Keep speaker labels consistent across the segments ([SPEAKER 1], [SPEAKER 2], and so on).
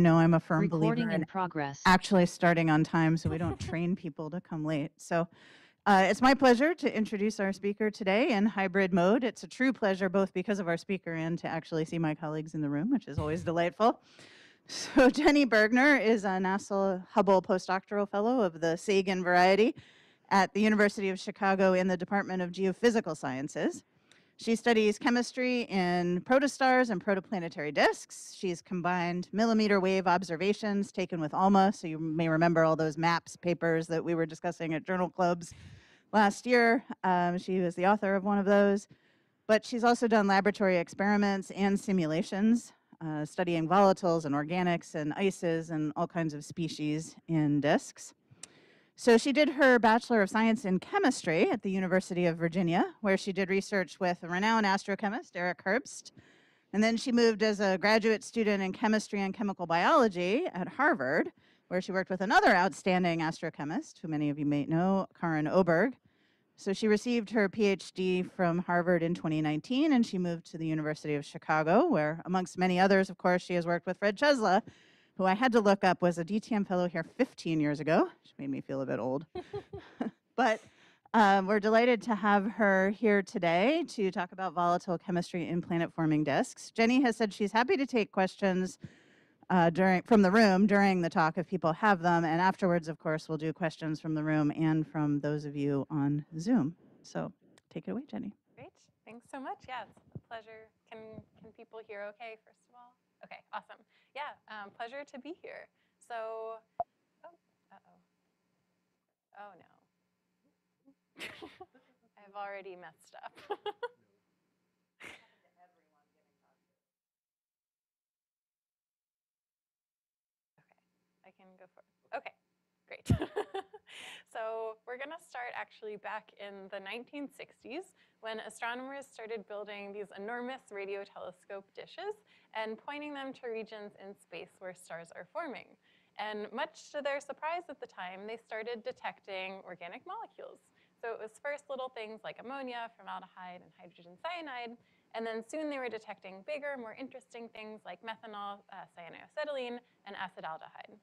[SPEAKER 1] know I'm a firm
[SPEAKER 2] Recording
[SPEAKER 1] believer
[SPEAKER 2] in
[SPEAKER 1] in
[SPEAKER 2] progress.
[SPEAKER 1] actually starting on time so we don't train people to come late. So uh, it's my pleasure to introduce our speaker today in hybrid mode. It's a true pleasure both because of our speaker and to actually see my colleagues in the room, which is always delightful. So Jenny Bergner is a NASA Hubble postdoctoral fellow of the Sagan variety at the University of Chicago in the Department of Geophysical Sciences. She studies chemistry in protostars and protoplanetary disks. She's combined millimeter wave observations taken with ALMA, so you may remember all those MAPS papers that we were discussing at journal clubs last year. Um, she was the author of one of those. But she's also done laboratory experiments and simulations, uh, studying volatiles and organics and ices and all kinds of species in disks. So she did her Bachelor of Science in Chemistry at the University of Virginia, where she did research with a renowned astrochemist Eric Herbst. And then she moved as a graduate student in chemistry and chemical biology at Harvard, where she worked with another outstanding astrochemist, who many of you may know, Karin Oberg. So she received her PhD from Harvard in 2019, and she moved to the University of Chicago, where, amongst many others, of course, she has worked with Fred Ciesla, who I had to look up was a DTM fellow here 15 years ago, which made me feel a bit old. but um, we're delighted to have her here today to talk about volatile chemistry in planet forming disks. Jenny has said she's happy to take questions uh, during from the room during the talk if people have them, and afterwards, of course, we'll do questions from the room and from those of you on Zoom. So take it away, Jenny.
[SPEAKER 3] Great. Thanks so much. Yeah, it's a pleasure. Can can people hear okay, first of all? Okay, awesome. Yeah, um, pleasure to be here. So, oh, uh-oh. Oh, no. I've already messed up. okay, I can go for Okay, great. so we're going to start actually back in the 1960s when astronomers started building these enormous radio telescope dishes and pointing them to regions in space where stars are forming. And much to their surprise at the time, they started detecting organic molecules. So it was first little things like ammonia, formaldehyde, and hydrogen cyanide, and then soon they were detecting bigger, more interesting things like methanol, uh, cyanoacetylene, and acetaldehyde.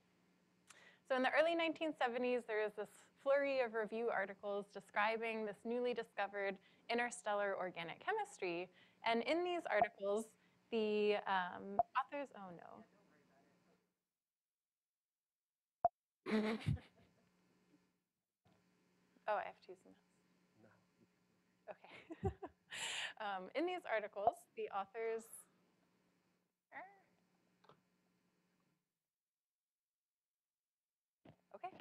[SPEAKER 3] So in the early 1970s, there was this flurry of review articles describing this newly discovered interstellar organic chemistry. And in these articles, the um, authors, oh no. oh, I have to use this. Okay. um, in these articles, the authors Okay.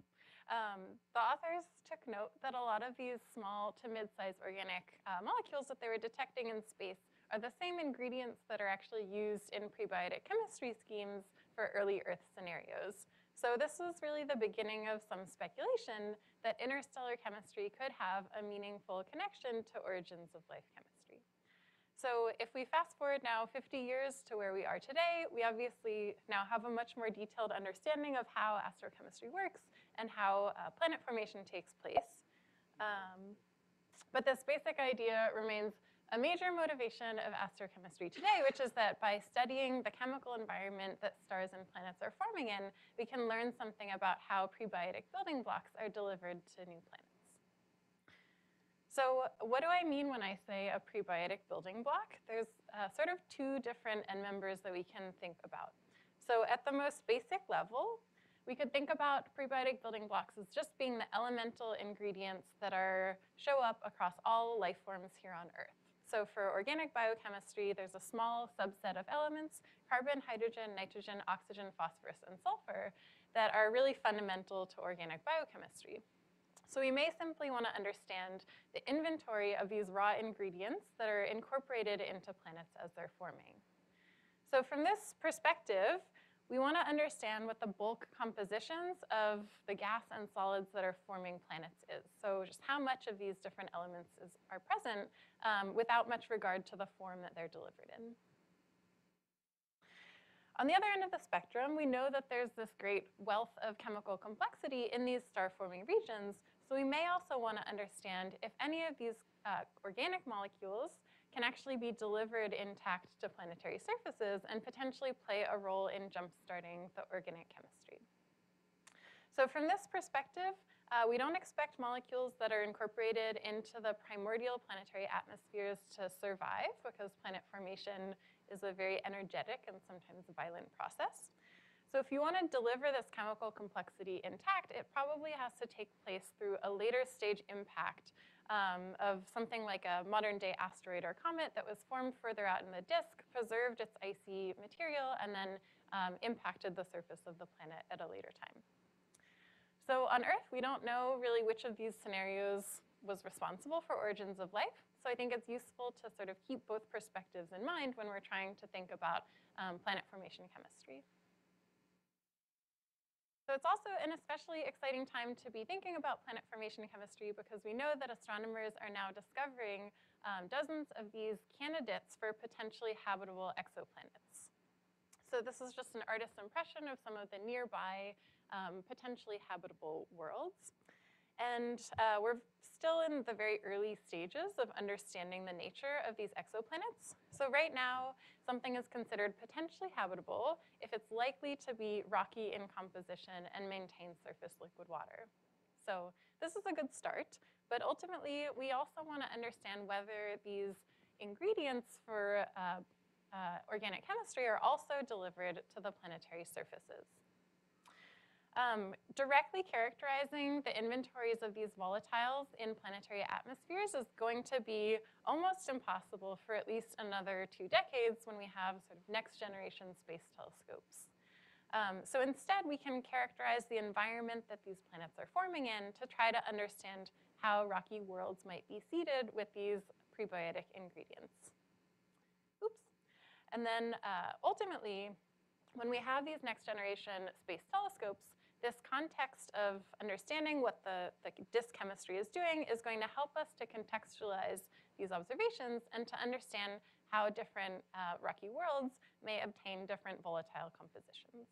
[SPEAKER 3] Um, the authors took note that a lot of these small to mid-sized organic uh, molecules that they were detecting in space are the same ingredients that are actually used in prebiotic chemistry schemes for early Earth scenarios. So this was really the beginning of some speculation that interstellar chemistry could have a meaningful connection to origins of life chemistry. So if we fast forward now 50 years to where we are today, we obviously now have a much more detailed understanding of how astrochemistry works and how uh, planet formation takes place. Um, but this basic idea remains a major motivation of astrochemistry today, which is that by studying the chemical environment that stars and planets are forming in, we can learn something about how prebiotic building blocks are delivered to new planets. So what do I mean when I say a prebiotic building block? There's uh, sort of two different end members that we can think about. So at the most basic level, we could think about prebiotic building blocks as just being the elemental ingredients that are show up across all life forms here on Earth. So for organic biochemistry, there's a small subset of elements, carbon, hydrogen, nitrogen, oxygen, phosphorus, and sulfur, that are really fundamental to organic biochemistry. So we may simply want to understand the inventory of these raw ingredients that are incorporated into planets as they're forming. So from this perspective, we want to understand what the bulk compositions of the gas and solids that are forming planets is. So just how much of these different elements is, are present um, without much regard to the form that they're delivered in. On the other end of the spectrum, we know that there's this great wealth of chemical complexity in these star-forming regions, so we may also want to understand if any of these uh, organic molecules can actually be delivered intact to planetary surfaces and potentially play a role in jumpstarting the organic chemistry. So from this perspective, uh, we don't expect molecules that are incorporated into the primordial planetary atmospheres to survive because planet formation is a very energetic and sometimes violent process. So if you want to deliver this chemical complexity intact, it probably has to take place through a later stage impact um, of something like a modern day asteroid or comet that was formed further out in the disk, preserved its icy material, and then um, impacted the surface of the planet at a later time. So on Earth, we don't know really which of these scenarios was responsible for origins of life. So I think it's useful to sort of keep both perspectives in mind when we're trying to think about um, planet formation chemistry. So it's also an especially exciting time to be thinking about planet formation chemistry because we know that astronomers are now discovering um, dozens of these candidates for potentially habitable exoplanets. So this is just an artist's impression of some of the nearby um, potentially habitable worlds. And uh, we're still in the very early stages of understanding the nature of these exoplanets. So right now, something is considered potentially habitable if it's likely to be rocky in composition and maintain surface liquid water. So this is a good start, but ultimately we also want to understand whether these ingredients for uh, uh, organic chemistry are also delivered to the planetary surfaces. Um, directly characterizing the inventories of these volatiles in planetary atmospheres is going to be almost impossible for at least another two decades when we have sort of next generation space telescopes. Um, so instead, we can characterize the environment that these planets are forming in to try to understand how rocky worlds might be seeded with these prebiotic ingredients. Oops. And then uh, ultimately, when we have these next generation space telescopes, this context of understanding what the, the disk chemistry is doing is going to help us to contextualize these observations and to understand how different uh, rocky worlds may obtain different volatile compositions.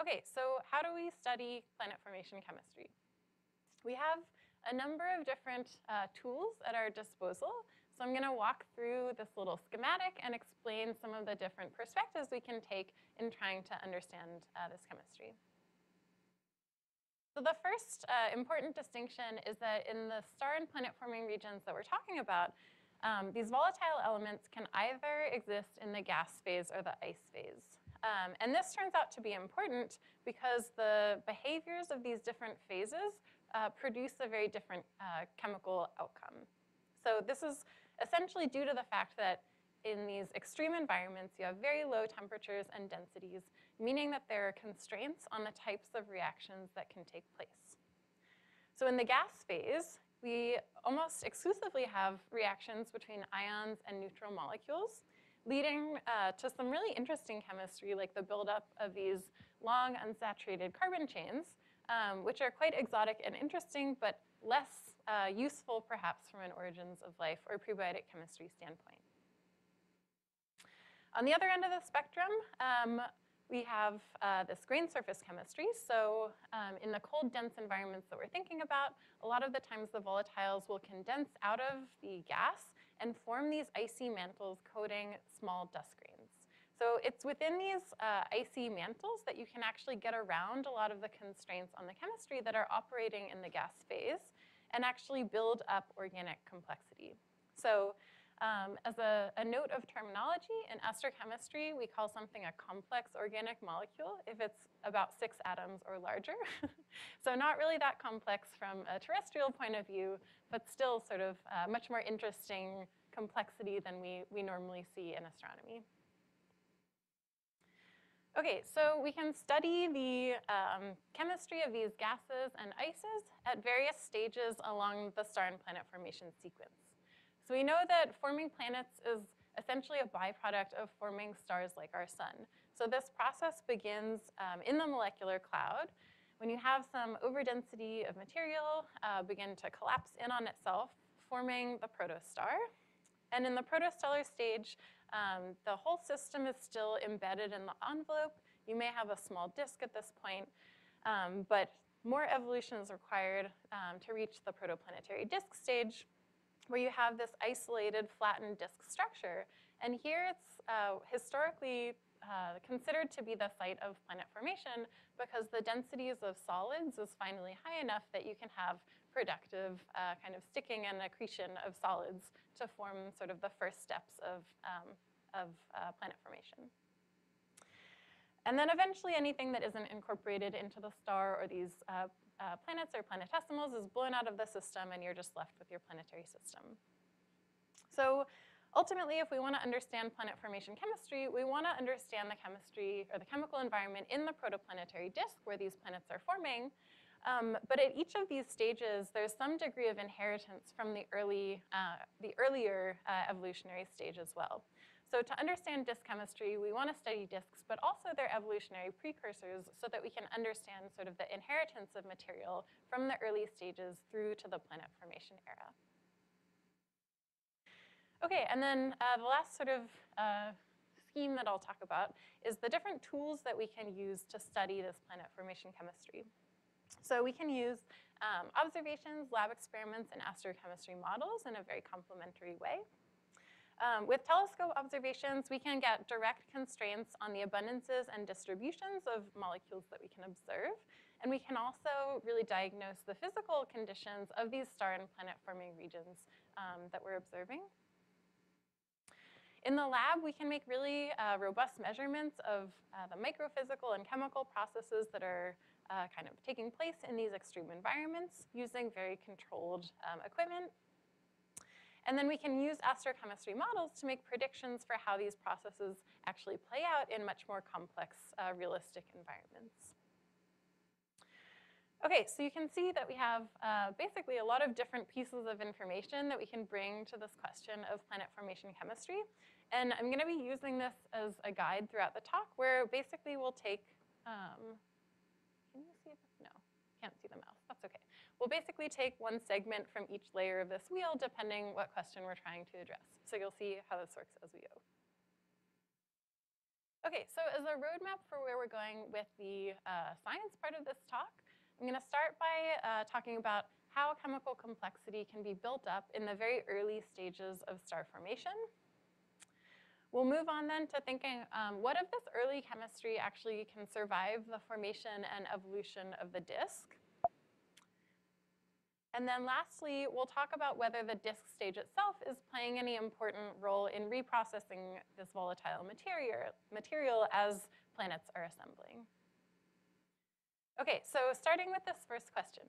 [SPEAKER 3] Okay, so how do we study planet formation chemistry? We have a number of different uh, tools at our disposal so I'm going to walk through this little schematic and explain some of the different perspectives we can take in trying to understand uh, this chemistry. So the first uh, important distinction is that in the star and planet forming regions that we're talking about, um, these volatile elements can either exist in the gas phase or the ice phase. Um, and this turns out to be important because the behaviors of these different phases uh, produce a very different uh, chemical outcome. So this is essentially due to the fact that in these extreme environments, you have very low temperatures and densities, meaning that there are constraints on the types of reactions that can take place. So in the gas phase, we almost exclusively have reactions between ions and neutral molecules, leading uh, to some really interesting chemistry like the buildup of these long unsaturated carbon chains, um, which are quite exotic and interesting, but less uh, useful perhaps from an origins of life or prebiotic chemistry standpoint. On the other end of the spectrum, um, we have uh, this grain surface chemistry. So um, in the cold, dense environments that we're thinking about, a lot of the times the volatiles will condense out of the gas and form these icy mantles coating small dust grains. So it's within these uh, icy mantles that you can actually get around a lot of the constraints on the chemistry that are operating in the gas phase and actually build up organic complexity. So um, as a, a, note of terminology, in astrochemistry, we call something a complex organic molecule if it's about six atoms or larger. so not really that complex from a terrestrial point of view, but still sort of uh, much more interesting complexity than we, we normally see in astronomy. Okay, so we can study the um, chemistry of these gases and ices at various stages along the star and planet formation sequence. So we know that forming planets is essentially a byproduct of forming stars like our sun. So this process begins um, in the molecular cloud when you have some overdensity of material uh, begin to collapse in on itself, forming the protostar. And in the protostellar stage, um, the whole system is still embedded in the envelope. You may have a small disk at this point, um, but more evolution is required um, to reach the protoplanetary disk stage. where you have this isolated flattened disk structure. And here it's uh, historically uh, considered to be the site of planet formation because the densities of solids is finally high enough that you can have productive uh, kind of sticking and accretion of solids to form sort of the first steps of, um, of uh, planet formation. And then eventually anything that isn't incorporated into the star or these uh, uh, planets or planetesimals is blown out of the system and you're just left with your planetary system. So ultimately, if we want to understand planet formation chemistry, we want to understand the chemistry or the chemical environment in the protoplanetary disk where these planets are forming. Um, but at each of these stages, there's some degree of inheritance from the early, uh, the earlier uh, evolutionary stage as well. So to understand disk chemistry, we want to study disks, but also their evolutionary precursors so that we can understand sort of the inheritance of material from the early stages through to the planet formation era. Okay, and then uh, the last sort of uh, scheme that I'll talk about is the different tools that we can use to study this planet formation chemistry. So we can use um, observations, lab experiments, and astrochemistry models in a very complementary way. Um, with telescope observations, we can get direct constraints on the abundances and distributions of molecules that we can observe. And we can also really diagnose the physical conditions of these star and planet forming regions um, that we're observing. In the lab, we can make really uh, robust measurements of uh, the microphysical and chemical processes that are uh, kind of taking place in these extreme environments using very controlled um, equipment and then we can use astrochemistry models to make predictions for how these processes actually play out in much more complex, uh, realistic environments. Okay, so you can see that we have uh, basically a lot of different pieces of information that we can bring to this question of planet formation chemistry. And I'm gonna be using this as a guide throughout the talk where basically we'll take, um, can you see? No, can't see the mouse, that's okay. We'll basically take one segment from each layer of this wheel depending what question we're trying to address. So you'll see how this works as we go. Okay, so as a roadmap for where we're going with the uh, science part of this talk, I'm gonna start by uh, talking about how chemical complexity can be built up in the very early stages of star formation. We'll move on then to thinking, um, what if this early chemistry actually can survive the formation and evolution of the disk? And then lastly, we'll talk about whether the disk stage itself is playing any important role in reprocessing this volatile material, material as planets are assembling. Okay, so starting with this first question.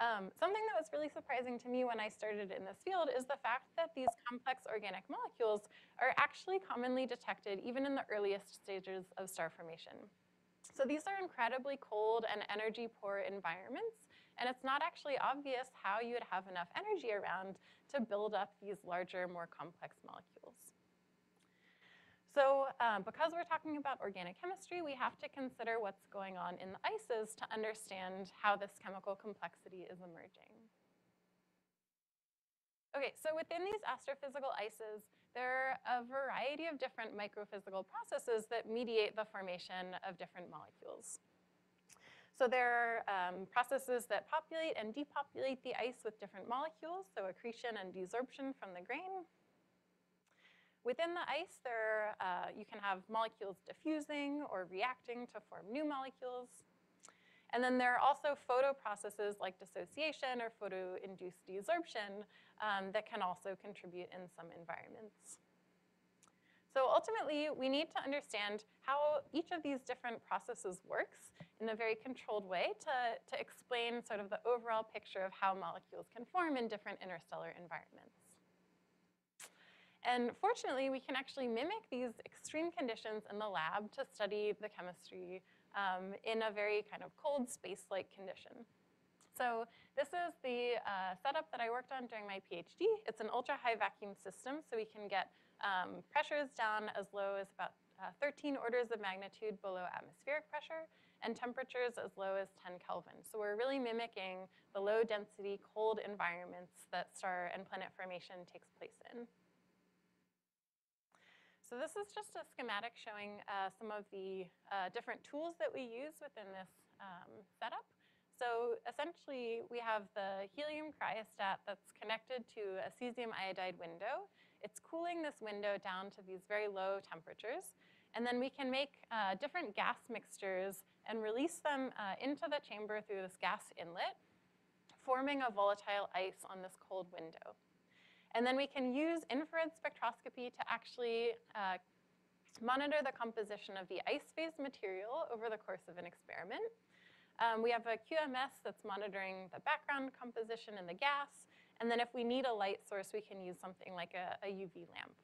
[SPEAKER 3] Um, something that was really surprising to me when I started in this field is the fact that these complex organic molecules are actually commonly detected even in the earliest stages of star formation. So these are incredibly cold and energy poor environments and it's not actually obvious how you would have enough energy around to build up these larger, more complex molecules. So um, because we're talking about organic chemistry, we have to consider what's going on in the ices to understand how this chemical complexity is emerging. Okay, so within these astrophysical ices, there are a variety of different microphysical processes that mediate the formation of different molecules. So there are um, processes that populate and depopulate the ice with different molecules, so accretion and desorption from the grain. Within the ice, there uh, you can have molecules diffusing or reacting to form new molecules. And then there are also photo processes like dissociation or photo-induced desorption um, that can also contribute in some environments. So ultimately, we need to understand how each of these different processes works in a very controlled way to, to explain sort of the overall picture of how molecules can form in different interstellar environments. And fortunately, we can actually mimic these extreme conditions in the lab to study the chemistry um, in a very kind of cold space-like condition. So this is the uh, setup that I worked on during my PhD. It's an ultra-high vacuum system, so we can get um, pressures down as low as about uh, 13 orders of magnitude below atmospheric pressure and temperatures as low as 10 Kelvin. So we're really mimicking the low density, cold environments that star and planet formation takes place in. So this is just a schematic showing uh, some of the uh, different tools that we use within this um, setup. So essentially, we have the helium cryostat that's connected to a cesium iodide window. It's cooling this window down to these very low temperatures. And then we can make uh, different gas mixtures and release them uh, into the chamber through this gas inlet, forming a volatile ice on this cold window. And then we can use infrared spectroscopy to actually uh, monitor the composition of the ice phase material over the course of an experiment. Um, we have a QMS that's monitoring the background composition in the gas. And then if we need a light source, we can use something like a, a UV lamp.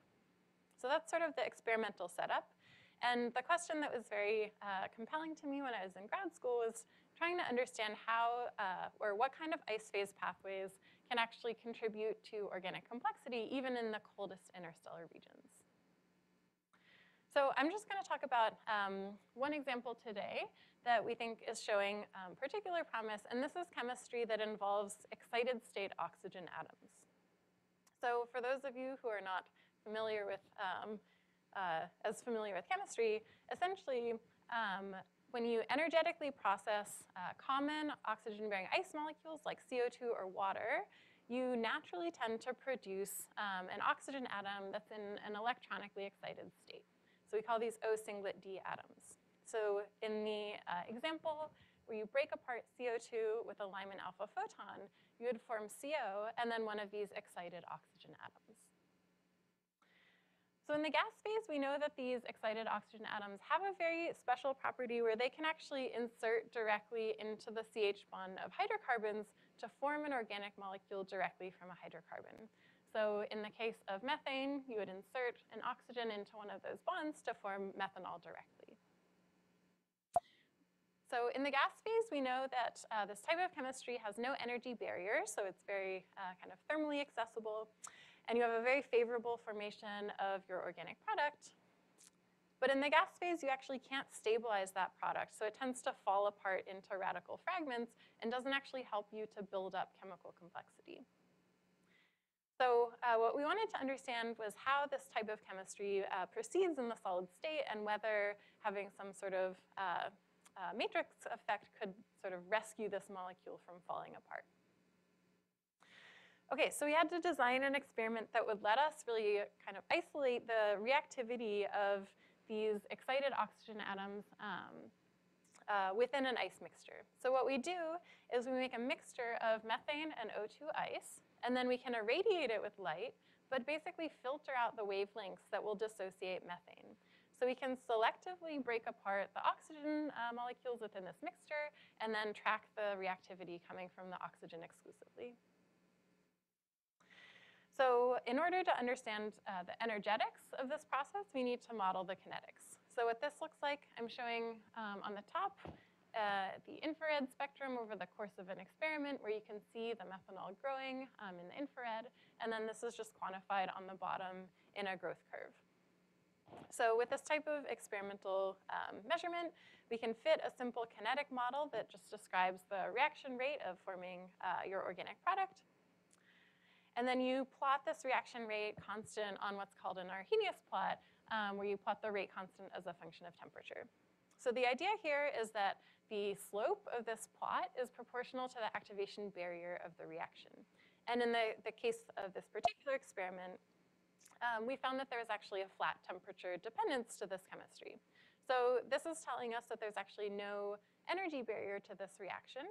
[SPEAKER 3] So that's sort of the experimental setup. And the question that was very uh, compelling to me when I was in grad school was trying to understand how uh, or what kind of ice phase pathways can actually contribute to organic complexity even in the coldest interstellar regions. So I'm just going to talk about um, one example today that we think is showing um, particular promise, and this is chemistry that involves excited state oxygen atoms. So for those of you who are not familiar with, um, uh, as familiar with chemistry, essentially um, when you energetically process uh, common oxygen-bearing ice molecules like CO2 or water, you naturally tend to produce um, an oxygen atom that's in an electronically excited state. So we call these O singlet D atoms. So in the uh, example where you break apart CO2 with a Lyman alpha photon, you would form CO and then one of these excited oxygen atoms. So in the gas phase, we know that these excited oxygen atoms have a very special property where they can actually insert directly into the CH bond of hydrocarbons to form an organic molecule directly from a hydrocarbon. So in the case of methane, you would insert an oxygen into one of those bonds to form methanol directly. So in the gas phase, we know that uh, this type of chemistry has no energy barrier, so it's very uh, kind of thermally accessible, and you have a very favorable formation of your organic product. But in the gas phase, you actually can't stabilize that product, so it tends to fall apart into radical fragments and doesn't actually help you to build up chemical complexity. So uh, what we wanted to understand was how this type of chemistry uh, proceeds in the solid state and whether having some sort of uh, uh, matrix effect could sort of rescue this molecule from falling apart. Okay, so we had to design an experiment that would let us really kind of isolate the reactivity of these excited oxygen atoms um, uh, within an ice mixture. So what we do is we make a mixture of methane and O2 ice, and then we can irradiate it with light, but basically filter out the wavelengths that will dissociate methane. So we can selectively break apart the oxygen uh, molecules within this mixture and then track the reactivity coming from the oxygen exclusively. So in order to understand uh, the energetics of this process, we need to model the kinetics. So what this looks like, I'm showing um, on the top uh, the infrared spectrum over the course of an experiment where you can see the methanol growing um, in the infrared, and then this is just quantified on the bottom in a growth curve. So with this type of experimental um, measurement, we can fit a simple kinetic model that just describes the reaction rate of forming uh, your organic product. And then you plot this reaction rate constant on what's called an Arrhenius plot, um, where you plot the rate constant as a function of temperature. So the idea here is that the slope of this plot is proportional to the activation barrier of the reaction. And in the, the case of this particular experiment, um, we found that there was actually a flat temperature dependence to this chemistry. So this is telling us that there's actually no energy barrier to this reaction.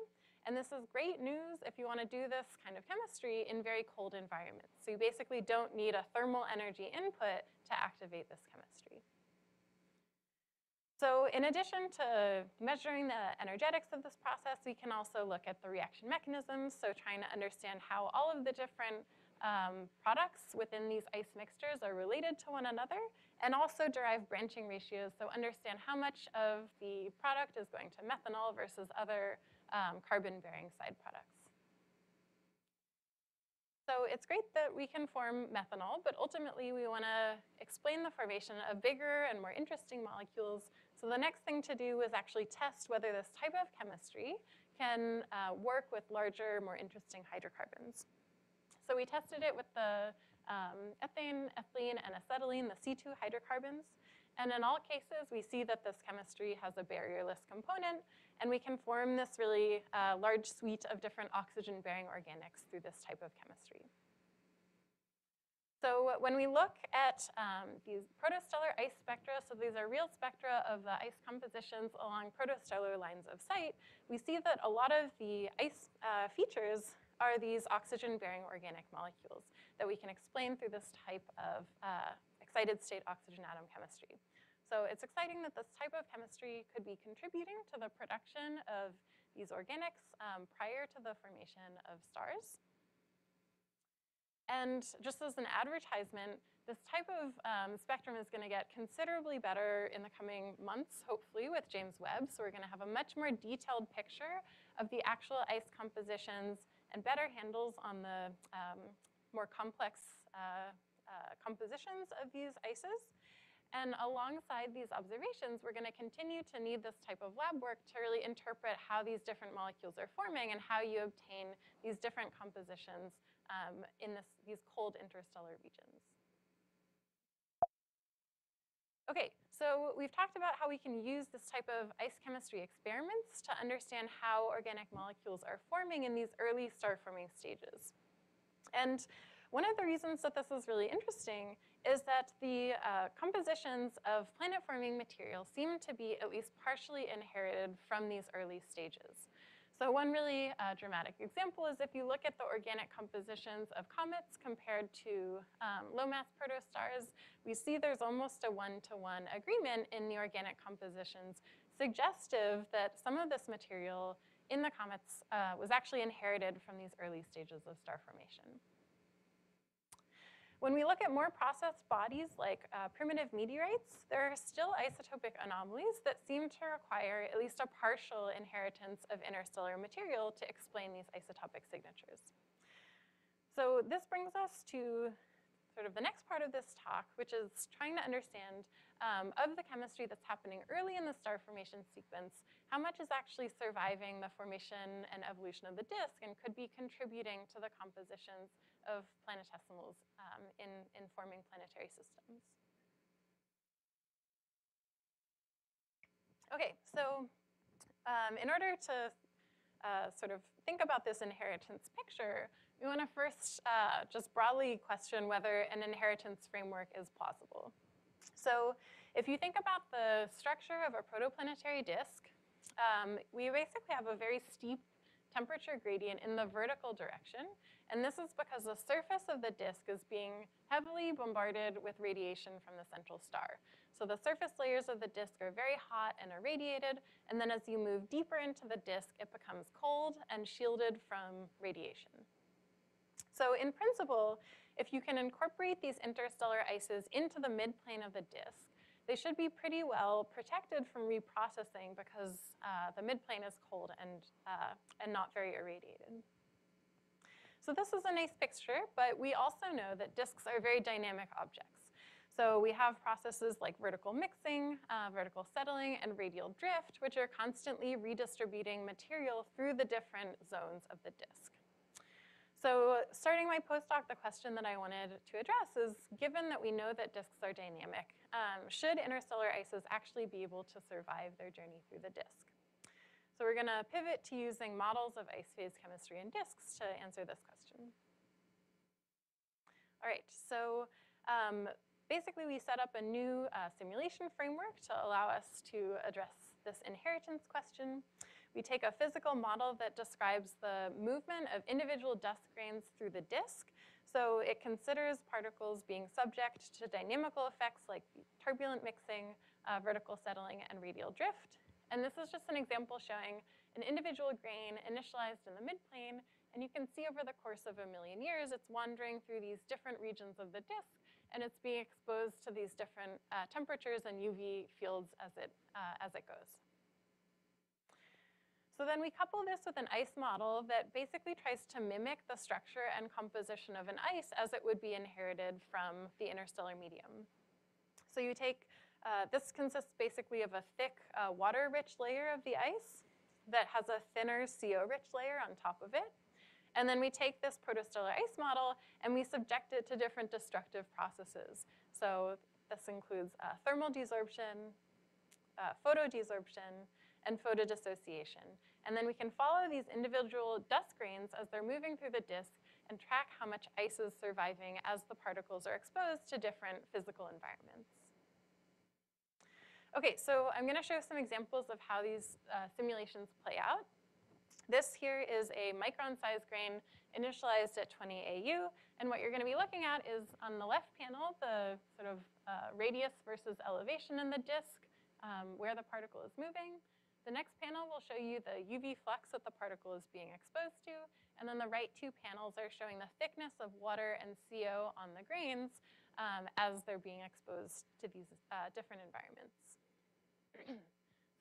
[SPEAKER 3] And this is great news if you want to do this kind of chemistry in very cold environments. So you basically don't need a thermal energy input to activate this chemistry. So in addition to measuring the energetics of this process, we can also look at the reaction mechanisms, so trying to understand how all of the different um, products within these ice mixtures are related to one another, and also derive branching ratios, so understand how much of the product is going to methanol versus other um, carbon-bearing side products. So it's great that we can form methanol, but ultimately we want to explain the formation of bigger and more interesting molecules so the next thing to do is actually test whether this type of chemistry can uh, work with larger, more interesting hydrocarbons. So we tested it with the um, ethane, ethylene, and acetylene, the C2 hydrocarbons. And in all cases, we see that this chemistry has a barrierless component, and we can form this really uh, large suite of different oxygen-bearing organics through this type of chemistry. So when we look at um, these protostellar ice spectra, so these are real spectra of the ice compositions along protostellar lines of sight, we see that a lot of the ice uh, features are these oxygen-bearing organic molecules that we can explain through this type of uh, excited state oxygen atom chemistry. So it's exciting that this type of chemistry could be contributing to the production of these organics um, prior to the formation of stars. And just as an advertisement, this type of um, spectrum is going to get considerably better in the coming months, hopefully, with James Webb. So we're going to have a much more detailed picture of the actual ice compositions and better handles on the um, more complex uh, uh, compositions of these ices. And alongside these observations, we're going to continue to need this type of lab work to really interpret how these different molecules are forming and how you obtain these different compositions um, in this, these cold interstellar regions. Okay, so we've talked about how we can use this type of ice chemistry experiments to understand how organic molecules are forming in these early star forming stages. And one of the reasons that this is really interesting is that the uh, compositions of planet-forming material seem to be at least partially inherited from these early stages. So one really uh, dramatic example is if you look at the organic compositions of comets compared to um, low-mass protostars, we see there's almost a one-to-one -one agreement in the organic compositions, suggestive that some of this material in the comets uh, was actually inherited from these early stages of star formation. When we look at more processed bodies like uh, primitive meteorites, there are still isotopic anomalies that seem to require at least a partial inheritance of interstellar material to explain these isotopic signatures. So this brings us to sort of the next part of this talk, which is trying to understand um, of the chemistry that's happening early in the star formation sequence, how much is actually surviving the formation and evolution of the disk and could be contributing to the compositions of planetesimals um, in, in forming planetary systems. Okay, so um, in order to uh, sort of think about this inheritance picture, we want to first uh, just broadly question whether an inheritance framework is plausible. So if you think about the structure of a protoplanetary disk, um, we basically have a very steep temperature gradient in the vertical direction. And this is because the surface of the disk is being heavily bombarded with radiation from the central star. So the surface layers of the disk are very hot and irradiated, and then as you move deeper into the disk, it becomes cold and shielded from radiation. So in principle, if you can incorporate these interstellar ices into the midplane of the disk, they should be pretty well protected from reprocessing because uh, the midplane is cold and, uh, and not very irradiated. So this is a nice picture, but we also know that disks are very dynamic objects. So we have processes like vertical mixing, uh, vertical settling, and radial drift, which are constantly redistributing material through the different zones of the disk. So starting my postdoc, the question that I wanted to address is, given that we know that disks are dynamic, um, should interstellar ices actually be able to survive their journey through the disk? So we're going to pivot to using models of ice phase chemistry in disks to answer this question. All right, so um, basically we set up a new uh, simulation framework to allow us to address this inheritance question. We take a physical model that describes the movement of individual dust grains through the disk. So it considers particles being subject to dynamical effects like turbulent mixing, uh, vertical settling, and radial drift. And this is just an example showing an individual grain initialized in the midplane, and you can see over the course of a million years, it's wandering through these different regions of the disk, and it's being exposed to these different uh, temperatures and UV fields as it, uh, as it goes. So then we couple this with an ice model that basically tries to mimic the structure and composition of an ice as it would be inherited from the interstellar medium. So you take, uh, this consists basically of a thick uh, water-rich layer of the ice that has a thinner CO-rich layer on top of it. And then we take this protostellar ice model and we subject it to different destructive processes. So This includes uh, thermal desorption, uh, photodesorption, and photodissociation. And then we can follow these individual dust grains as they're moving through the disk and track how much ice is surviving as the particles are exposed to different physical environments. Okay, so I'm gonna show some examples of how these uh, simulations play out. This here is a micron size grain initialized at 20 AU, and what you're gonna be looking at is on the left panel, the sort of uh, radius versus elevation in the disk, um, where the particle is moving. The next panel will show you the UV flux that the particle is being exposed to, and then the right two panels are showing the thickness of water and CO on the grains um, as they're being exposed to these uh, different environments.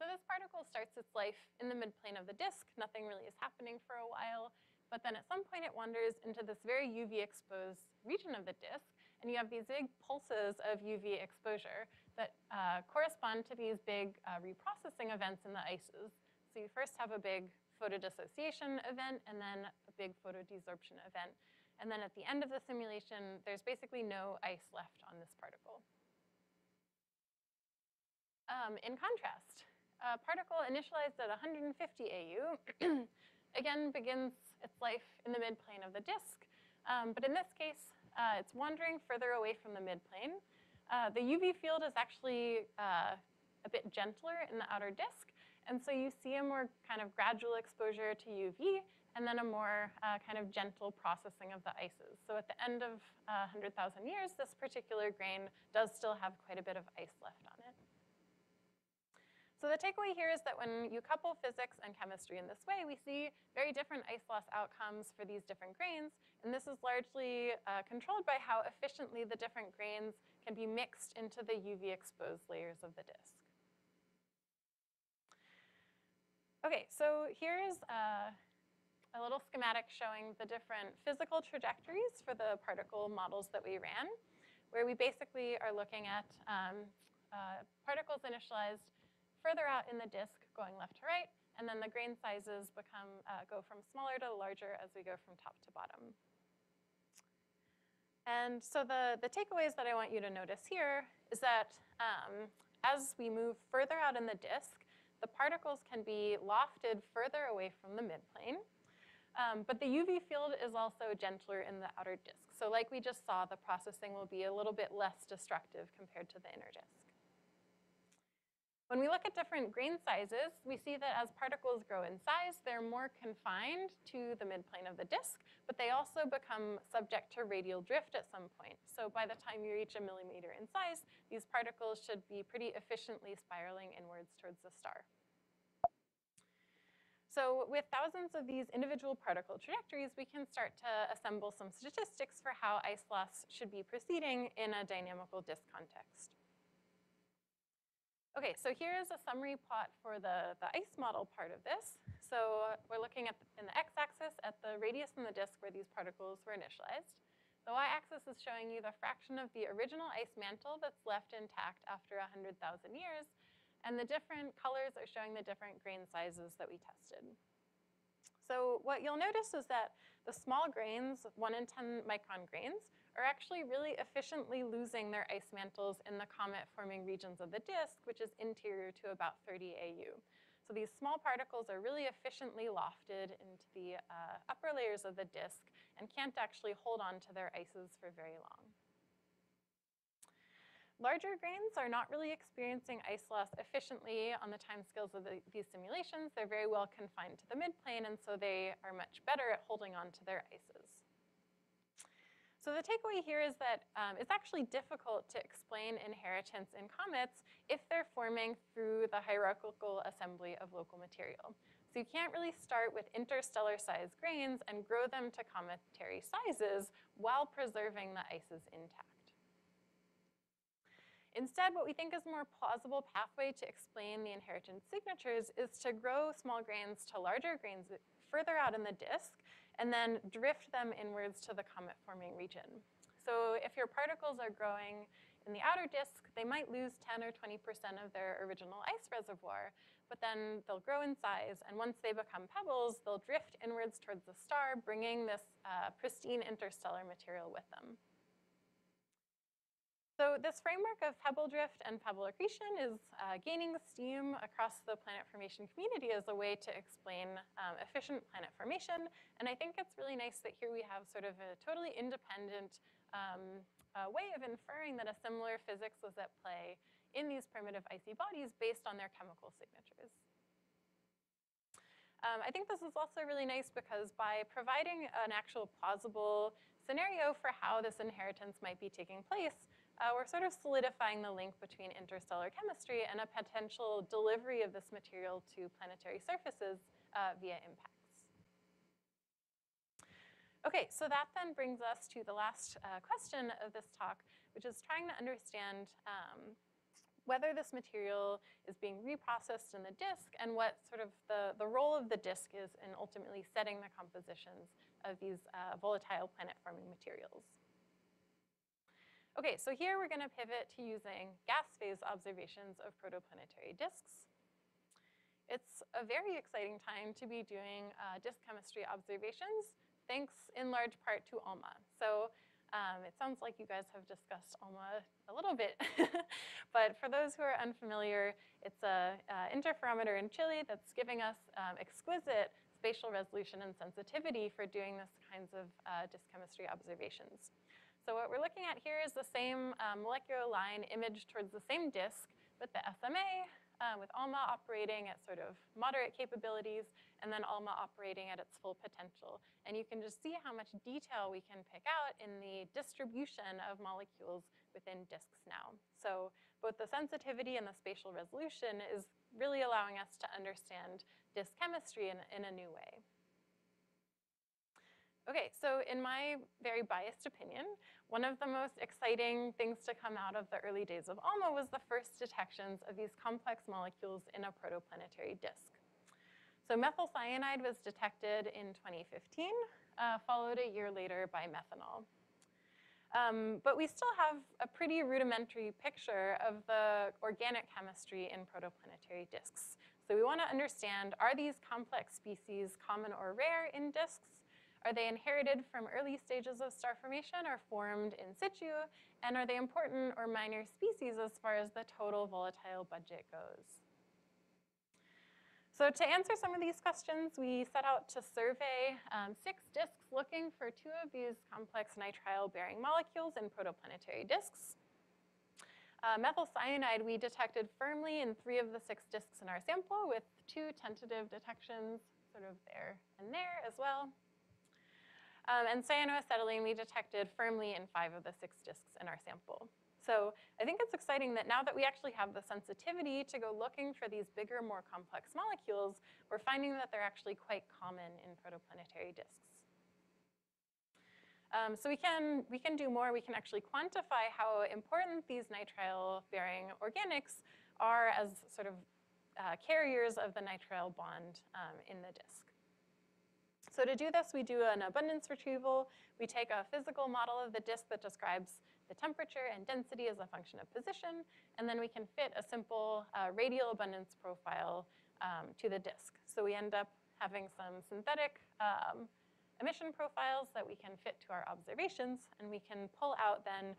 [SPEAKER 3] so this particle starts its life in the midplane of the disk. Nothing really is happening for a while, but then at some point it wanders into this very UV exposed region of the disk, and you have these big pulses of UV exposure that uh, correspond to these big uh, reprocessing events in the ices. So you first have a big photodissociation event and then a big photodesorption event. And then at the end of the simulation, there's basically no ice left on this particle. Um, in contrast, a particle initialized at 150 AU, again begins its life in the midplane of the disk. Um, but in this case, uh, it's wandering further away from the midplane. Uh, the UV field is actually uh, a bit gentler in the outer disk, and so you see a more kind of gradual exposure to UV and then a more uh, kind of gentle processing of the ices. So at the end of uh, 100,000 years, this particular grain does still have quite a bit of ice left on it. So the takeaway here is that when you couple physics and chemistry in this way, we see very different ice loss outcomes for these different grains, and this is largely uh, controlled by how efficiently the different grains can be mixed into the UV exposed layers of the disk. Okay, so here's uh, a little schematic showing the different physical trajectories for the particle models that we ran, where we basically are looking at um, uh, particles initialized further out in the disk going left to right, and then the grain sizes become, uh, go from smaller to larger as we go from top to bottom. And so the, the takeaways that I want you to notice here is that um, as we move further out in the disk, the particles can be lofted further away from the midplane, um, but the UV field is also gentler in the outer disk. So like we just saw, the processing will be a little bit less destructive compared to the inner disk. When we look at different grain sizes, we see that as particles grow in size, they're more confined to the midplane of the disk, but they also become subject to radial drift at some point. So by the time you reach a millimeter in size, these particles should be pretty efficiently spiraling inwards towards the star. So with thousands of these individual particle trajectories, we can start to assemble some statistics for how ice loss should be proceeding in a dynamical disk context. Okay, so here's a summary plot for the, the ice model part of this. So we're looking at the, in the x-axis at the radius in the disk where these particles were initialized. The y-axis is showing you the fraction of the original ice mantle that's left intact after 100,000 years, and the different colors are showing the different grain sizes that we tested. So what you'll notice is that the small grains, 1 in 10 micron grains, are actually really efficiently losing their ice mantles in the comet-forming regions of the disk, which is interior to about 30 AU. So these small particles are really efficiently lofted into the uh, upper layers of the disk and can't actually hold on to their ices for very long. Larger grains are not really experiencing ice loss efficiently on the timescales of the, these simulations. They're very well confined to the midplane, and so they are much better at holding on to their ices. So the takeaway here is that um, it's actually difficult to explain inheritance in comets if they're forming through the hierarchical assembly of local material. So you can't really start with interstellar sized grains and grow them to cometary sizes while preserving the ices intact. Instead, what we think is a more plausible pathway to explain the inheritance signatures is to grow small grains to larger grains further out in the disk and then drift them inwards to the comet-forming region. So if your particles are growing in the outer disk, they might lose 10 or 20% of their original ice reservoir, but then they'll grow in size, and once they become pebbles, they'll drift inwards towards the star, bringing this uh, pristine interstellar material with them. So this framework of pebble drift and pebble accretion is uh, gaining steam across the planet formation community as a way to explain um, efficient planet formation. And I think it's really nice that here we have sort of a totally independent um, uh, way of inferring that a similar physics was at play in these primitive icy bodies based on their chemical signatures. Um, I think this is also really nice because by providing an actual plausible scenario for how this inheritance might be taking place, uh, we're sort of solidifying the link between interstellar chemistry and a potential delivery of this material to planetary surfaces uh, via impacts. Okay, so that then brings us to the last uh, question of this talk, which is trying to understand um, whether this material is being reprocessed in the disk and what sort of the, the role of the disk is in ultimately setting the compositions of these uh, volatile planet-forming materials. Okay, so here we're going to pivot to using gas phase observations of protoplanetary disks. It's a very exciting time to be doing uh, disk chemistry observations, thanks in large part to ALMA. So um, it sounds like you guys have discussed ALMA a little bit, but for those who are unfamiliar, it's an interferometer in Chile that's giving us um, exquisite spatial resolution and sensitivity for doing this kinds of uh, disk chemistry observations. So what we're looking at here is the same um, molecular line imaged towards the same disk with the SMA, uh, with ALMA operating at sort of moderate capabilities, and then ALMA operating at its full potential. And you can just see how much detail we can pick out in the distribution of molecules within disks now. So both the sensitivity and the spatial resolution is really allowing us to understand disk chemistry in, in a new way. Okay, so in my very biased opinion, one of the most exciting things to come out of the early days of ALMA was the first detections of these complex molecules in a protoplanetary disk. So methyl cyanide was detected in 2015, uh, followed a year later by methanol. Um, but we still have a pretty rudimentary picture of the organic chemistry in protoplanetary disks. So we want to understand, are these complex species common or rare in disks? Are they inherited from early stages of star formation or formed in situ? And are they important or minor species as far as the total volatile budget goes? So to answer some of these questions, we set out to survey um, six disks looking for two of these complex nitrile-bearing molecules in protoplanetary disks. Uh, methyl cyanide we detected firmly in three of the six disks in our sample with two tentative detections sort of there and there as well. Um, and cyanoacetylene we detected firmly in five of the six disks in our sample. So I think it's exciting that now that we actually have the sensitivity to go looking for these bigger, more complex molecules, we're finding that they're actually quite common in protoplanetary disks. Um, so we can, we can do more. We can actually quantify how important these nitrile-bearing organics are as sort of uh, carriers of the nitrile bond um, in the disk. So to do this, we do an abundance retrieval. We take a physical model of the disk that describes the temperature and density as a function of position, and then we can fit a simple uh, radial abundance profile um, to the disk. So we end up having some synthetic um, emission profiles that we can fit to our observations, and we can pull out then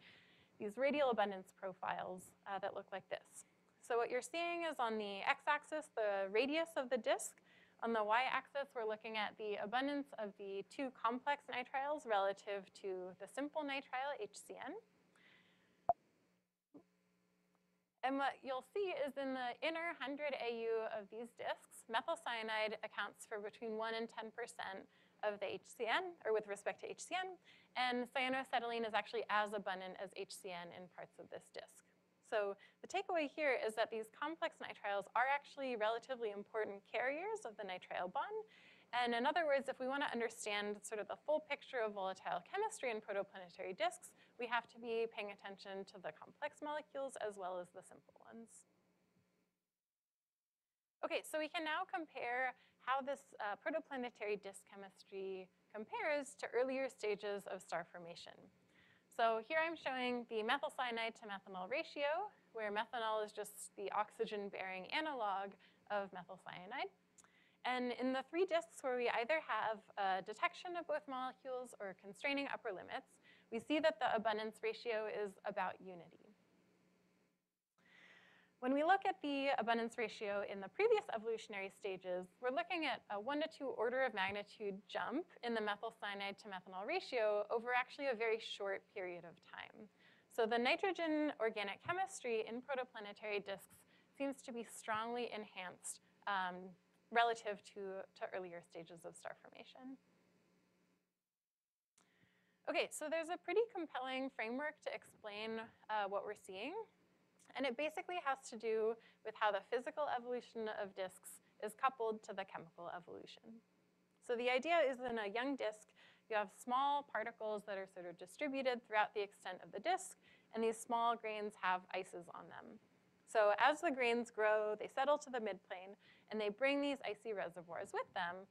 [SPEAKER 3] these radial abundance profiles uh, that look like this. So what you're seeing is on the x-axis, the radius of the disk, on the y-axis, we're looking at the abundance of the two complex nitriles relative to the simple nitrile, HCN. And what you'll see is in the inner 100 AU of these disks, methylcyanide accounts for between 1 and 10% of the HCN, or with respect to HCN, and cyanoacetylene is actually as abundant as HCN in parts of this disk. So the takeaway here is that these complex nitriles are actually relatively important carriers of the nitrile bond. And in other words, if we want to understand sort of the full picture of volatile chemistry in protoplanetary disks, we have to be paying attention to the complex molecules as well as the simple ones. Okay, so we can now compare how this uh, protoplanetary disk chemistry compares to earlier stages of star formation. So here I'm showing the methyl cyanide to methanol ratio, where methanol is just the oxygen-bearing analog of methyl cyanide. And in the three disks where we either have a detection of both molecules or constraining upper limits, we see that the abundance ratio is about unity. When we look at the abundance ratio in the previous evolutionary stages, we're looking at a one to two order of magnitude jump in the methyl cyanide to methanol ratio over actually a very short period of time. So the nitrogen organic chemistry in protoplanetary disks seems to be strongly enhanced um, relative to, to earlier stages of star formation. Okay, so there's a pretty compelling framework to explain uh, what we're seing. And it basically has to do with how the physical evolution of disks is coupled to the chemical evolution. So the idea is in a young disk, you have small particles that are sort of distributed throughout the extent of the disk, and these small grains have ices on them. So as the grains grow, they settle to the midplane, and they bring these icy reservoirs with them.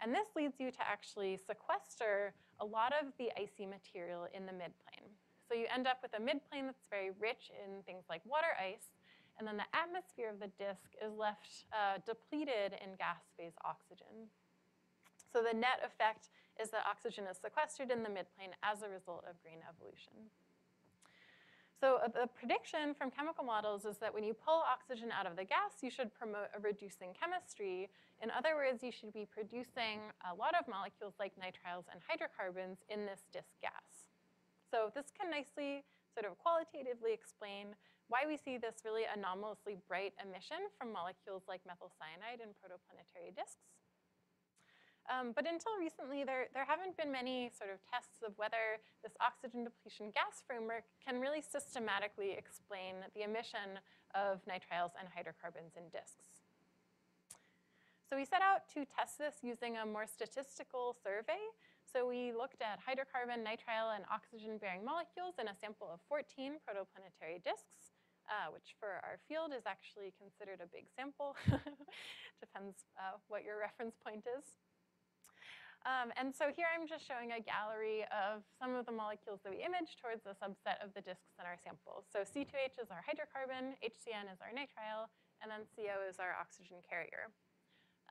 [SPEAKER 3] And this leads you to actually sequester a lot of the icy material in the midplane. So you end up with a midplane that's very rich in things like water ice, and then the atmosphere of the disk is left uh, depleted in gas phase oxygen. So the net effect is that oxygen is sequestered in the midplane as a result of grain evolution. So the prediction from chemical models is that when you pull oxygen out of the gas, you should promote a reducing chemistry. In other words, you should be producing a lot of molecules like nitriles and hydrocarbons in this disk gas. So this can nicely sort of qualitatively explain why we see this really anomalously bright emission from molecules like methyl cyanide in protoplanetary disks. Um, but until recently, there, there haven't been many sort of tests of whether this oxygen depletion gas framework can really systematically explain the emission of nitriles and hydrocarbons in disks. So we set out to test this using a more statistical survey so we looked at hydrocarbon, nitrile, and oxygen-bearing molecules in a sample of 14 protoplanetary disks, uh, which for our field is actually considered a big sample. Depends uh, what your reference point is. Um, and so here I'm just showing a gallery of some of the molecules that we imaged towards a subset of the disks in our sample. So C2H is our hydrocarbon, HCN is our nitrile, and then CO is our oxygen carrier.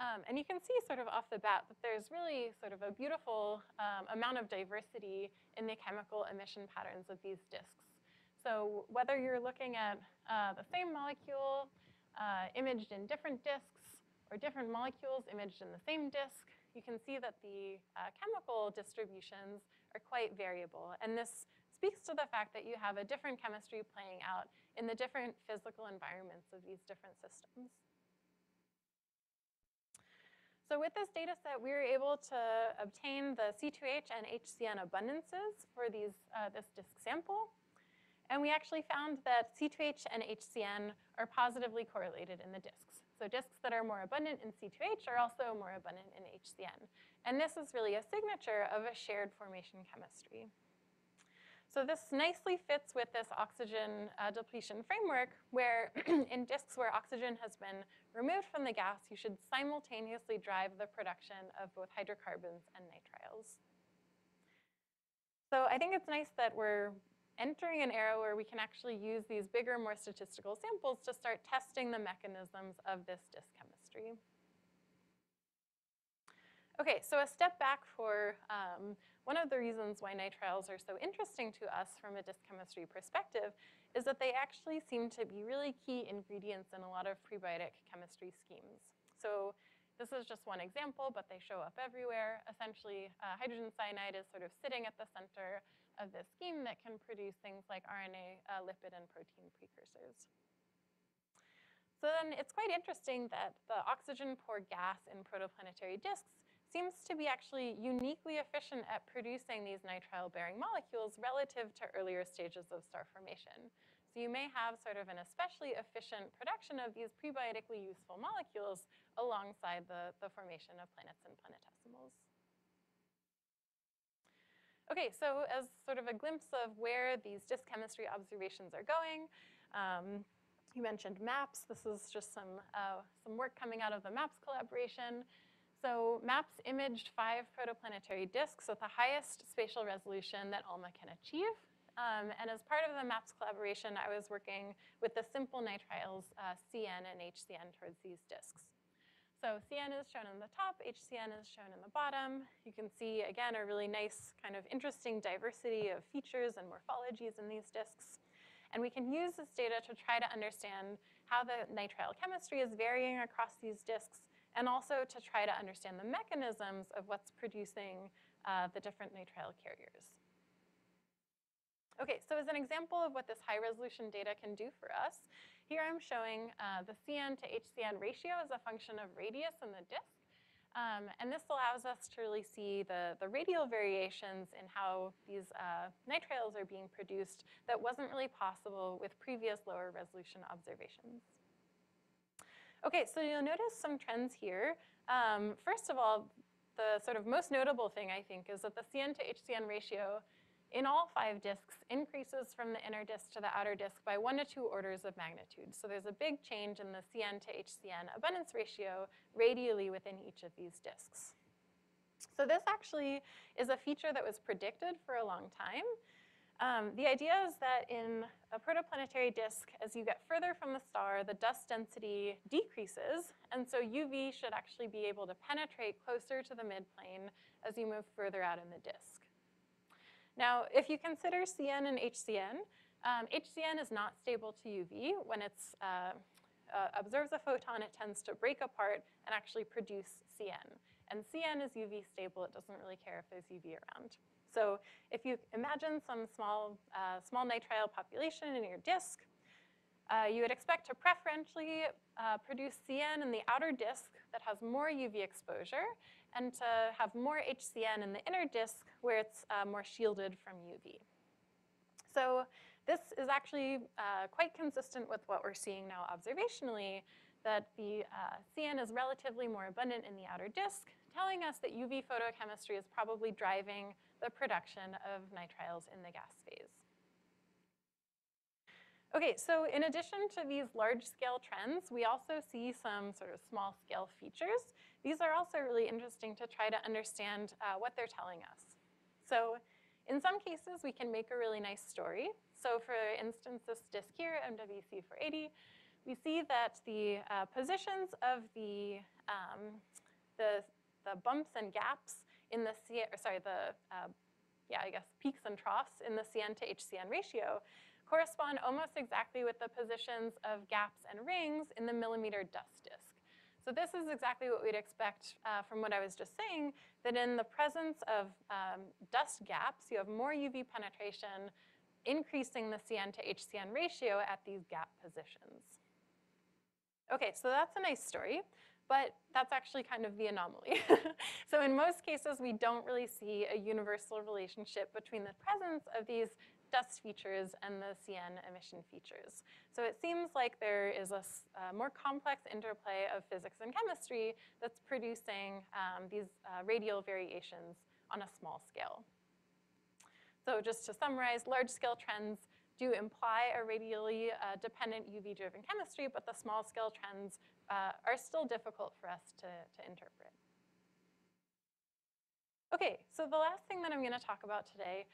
[SPEAKER 3] Um, and you can see sort of off the bat that there's really sort of a beautiful um, amount of diversity in the chemical emission patterns of these disks. So whether you're looking at uh, the same molecule uh, imaged in different disks or different molecules imaged in the same disk, you can see that the uh, chemical distributions are quite variable. And this speaks to the fact that you have a different chemistry playing out in the different physical environments of these different systems. So with this data set, we were able to obtain the C2H and HCN abundances for these, uh, this disk sample. And we actually found that C2H and HCN are positively correlated in the disks. So disks that are more abundant in C2H are also more abundant in HCN. And this is really a signature of a shared formation chemistry. So this nicely fits with this oxygen uh, depletion framework where in disks where oxygen has been removed from the gas, you should simultaneously drive the production of both hydrocarbons and nitriles. So I think it's nice that we're entering an era where we can actually use these bigger, more statistical samples to start testing the mechanisms of this disk chemistry. Okay, so a step back for um, one of the reasons why nitriles are so interesting to us from a disk chemistry perspective is that they actually seem to be really key ingredients in a lot of prebiotic chemistry schemes. So this is just one example, but they show up everywhere. Essentially, uh, hydrogen cyanide is sort of sitting at the center of this scheme that can produce things like RNA, uh, lipid, and protein precursors. So then it's quite interesting that the oxygen poor gas in protoplanetary disks seems to be actually uniquely efficient at producing these nitrile-bearing molecules relative to earlier stages of star formation. So you may have sort of an especially efficient production of these prebiotically useful molecules alongside the, the formation of planets and planetesimals. Okay, so as sort of a glimpse of where these disk chemistry observations are going, um, you mentioned MAPS. This is just some, uh, some work coming out of the MAPS collaboration. So MAPS imaged five protoplanetary disks with the highest spatial resolution that ALMA can achieve. Um, and as part of the MAPS collaboration, I was working with the simple nitriles uh, CN and HCN towards these disks. So CN is shown in the top, HCN is shown in the bottom. You can see, again, a really nice kind of interesting diversity of features and morphologies in these disks. And we can use this data to try to understand how the nitrile chemistry is varying across these disks, and also to try to understand the mechanisms of what's producing uh, the different nitrile carriers. Okay, so as an example of what this high resolution data can do for us, here I'm showing uh, the CN to HCN ratio as a function of radius in the disk. Um, and this allows us to really see the, the radial variations in how these uh, nitriles are being produced that wasn't really possible with previous lower resolution observations. Okay, so you'll notice some trends here. Um, first of all, the sort of most notable thing I think is that the CN to HCN ratio in all five disks increases from the inner disk to the outer disk by one to two orders of magnitude. So there's a big change in the CN to HCN abundance ratio radially within each of these disks. So this actually is a feature that was predicted for a long time. Um, the idea is that in a protoplanetary disk, as you get further from the star, the dust density decreases, and so UV should actually be able to penetrate closer to the midplane as you move further out in the disk. Now, if you consider CN and HCN, um, HCN is not stable to UV. When it uh, uh, observes a photon, it tends to break apart and actually produce CN. And CN is UV stable. It doesn't really care if there's UV around. So if you imagine some small, uh, small nitrile population in your disk, uh, you would expect to preferentially uh, produce CN in the outer disk that has more UV exposure and to have more HCN in the inner disk where it's uh, more shielded from UV. So this is actually uh, quite consistent with what we're seeing now observationally, that the uh, CN is relatively more abundant in the outer disk, telling us that UV photochemistry is probably driving the production of nitriles in the gas phase. Okay, so in addition to these large-scale trends, we also see some sort of small-scale features. These are also really interesting to try to understand uh, what they're telling us. So in some cases, we can make a really nice story. So for instance, this disk here, MWC480, we see that the uh, positions of the, um, the, the, bumps and gaps in the, C or sorry, the, uh, yeah, I guess peaks and troughs in the CN to HCN ratio correspond almost exactly with the positions of gaps and rings in the millimeter dust disk. So this is exactly what we'd expect uh, from what I was just saying, that in the presence of um, dust gaps, you have more UV penetration, increasing the CN to HCN ratio at these gap positions. Okay, so that's a nice story, but that's actually kind of the anomaly. so in most cases, we don't really see a universal relationship between the presence of these dust features and the CN emission features. So it seems like there is a, a more complex interplay of physics and chemistry that's producing um, these uh, radial variations on a small scale. So just to summarize, large-scale trends do imply a radially uh, dependent UV-driven chemistry, but the small-scale trends uh, are still difficult for us to, to interpret. Okay, so the last thing that I'm going to talk about today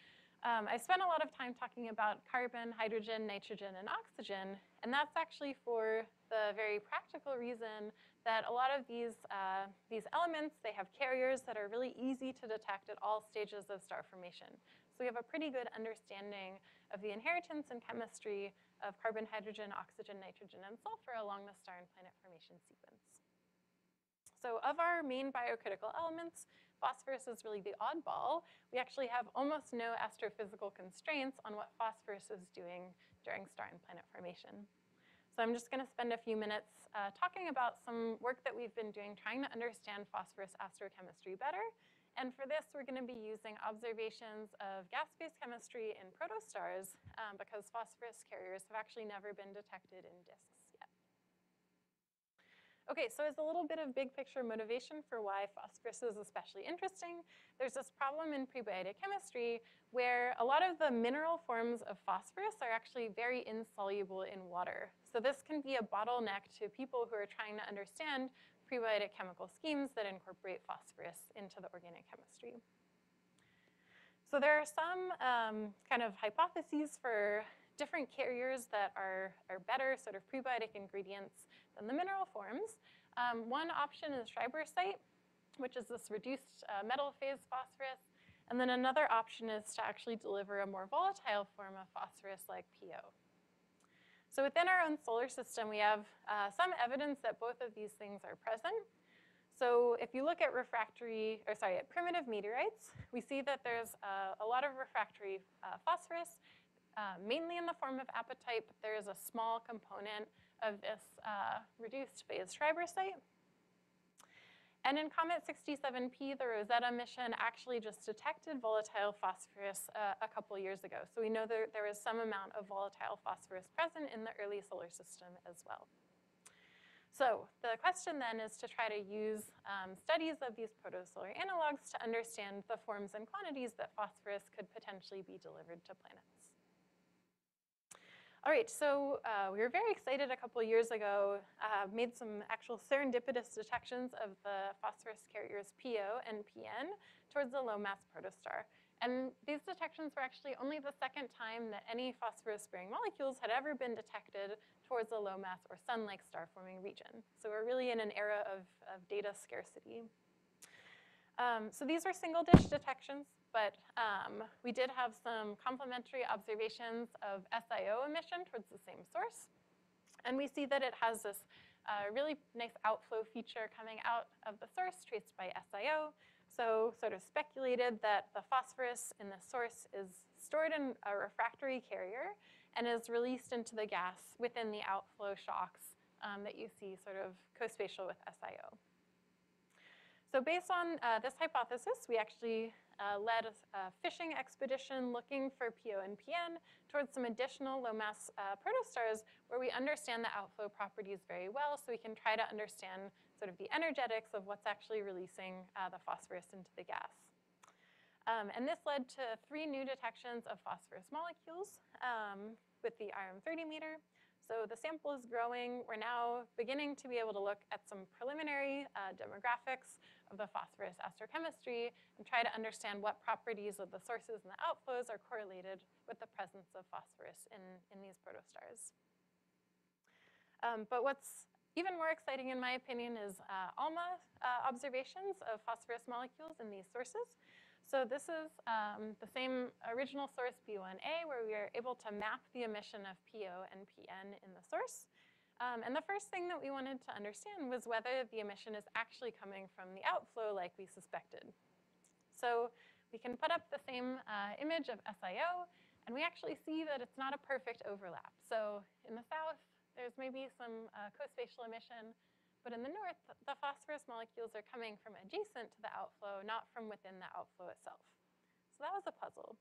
[SPEAKER 3] um, I spent a lot of time talking about carbon, hydrogen, nitrogen, and oxygen, and that's actually for the very practical reason that a lot of these, uh, these elements, they have carriers that are really easy to detect at all stages of star formation. So we have a pretty good understanding of the inheritance and chemistry of carbon, hydrogen, oxygen, nitrogen, and sulfur along the star and planet formation sequence. So of our main biocritical elements, phosphorus is really the oddball. We actually have almost no astrophysical constraints on what phosphorus is doing during star and planet formation. So I'm just going to spend a few minutes uh, talking about some work that we've been doing trying to understand phosphorus astrochemistry better. And for this, we're going to be using observations of gas-phase chemistry in protostars um, because phosphorus carriers have actually never been detected in disks. Yet. Okay, so as a little bit of big picture motivation for why phosphorus is especially interesting, there's this problem in prebiotic chemistry where a lot of the mineral forms of phosphorus are actually very insoluble in water. So this can be a bottleneck to people who are trying to understand prebiotic chemical schemes that incorporate phosphorus into the organic chemistry. So there are some um, kind of hypotheses for different carriers that are, are better sort of prebiotic ingredients than the mineral forms. Um, one option is schreibersite, which is this reduced uh, metal phase phosphorus. And then another option is to actually deliver a more volatile form of phosphorus like PO. So within our own solar system, we have uh, some evidence that both of these things are present. So if you look at refractory, or sorry, at primitive meteorites, we see that there's uh, a lot of refractory uh, phosphorus, uh, mainly in the form of apatite, but there is a small component of this uh, reduced phase schreibersite. And in Comet 67P, the Rosetta mission actually just detected volatile phosphorus uh, a couple years ago. So we know that there is some amount of volatile phosphorus present in the early solar system as well. So the question then is to try to use um, studies of these protosolar analogs to understand the forms and quantities that phosphorus could potentially be delivered to planets. All right, so uh, we were very excited a couple years ago, uh, made some actual serendipitous detections of the phosphorus carriers PO and PN towards the low mass protostar. And these detections were actually only the second time that any phosphorus-bearing molecules had ever been detected towards a low mass or sun-like star-forming region. So we're really in an era of, of data scarcity. Um, so these are single dish detections, but um, we did have some complementary observations of SiO emission towards the same source. And we see that it has this uh, really nice outflow feature coming out of the source traced by SiO. So sort of speculated that the phosphorus in the source is stored in a refractory carrier and is released into the gas within the outflow shocks um, that you see sort of co-spatial with SiO. So based on uh, this hypothesis, we actually uh, led a, a, fishing expedition looking for PO and PN towards some additional low mass uh, protostars where we understand the outflow properties very well so we can try to understand sort of the energetics of what's actually releasing uh, the phosphorus into the gas. Um, and this led to three new detections of phosphorus molecules um, with the IRAM 30 meter. So the sample is growing. We're now beginning to be able to look at some preliminary uh, demographics of the phosphorus astrochemistry and try to understand what properties of the sources and the outflows are correlated with the presence of phosphorus in, in these protostars. Um, but what's even more exciting, in my opinion, is uh, ALMA uh, observations of phosphorus molecules in these sources. So this is um, the same original source B1A where we are able to map the emission of PO and PN in the source. Um, and the first thing that we wanted to understand was whether the emission is actually coming from the outflow like we suspected. So we can put up the same uh, image of SiO, and we actually see that it's not a perfect overlap. So in the south, there's maybe some uh, co-spatial emission, but in the north, the phosphorus molecules are coming from adjacent to the outflow, not from within the outflow itself. So that was a puzzle.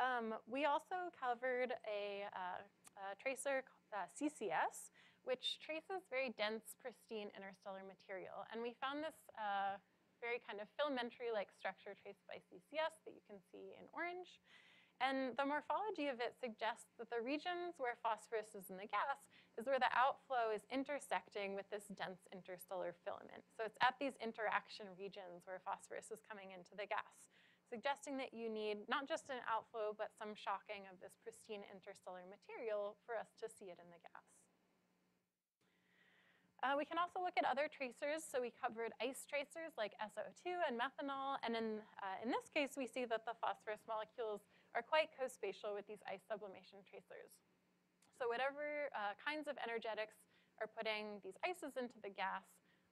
[SPEAKER 3] Um, we also covered a, uh, a tracer, uh, CCS, which traces very dense, pristine interstellar material. And we found this uh, very kind of filamentary-like structure traced by CCS that you can see in orange. And the morphology of it suggests that the regions where phosphorus is in the gas is where the outflow is intersecting with this dense interstellar filament. So it's at these interaction regions where phosphorus is coming into the gas, suggesting that you need not just an outflow, but some shocking of this pristine interstellar material for us to see it in the gas. Uh, we can also look at other tracers. So we covered ice tracers like SO2 and methanol. And in, uh, in this case, we see that the phosphorus molecules are quite co-spatial with these ice sublimation tracers. So whatever uh, kinds of energetics are putting these ices into the gas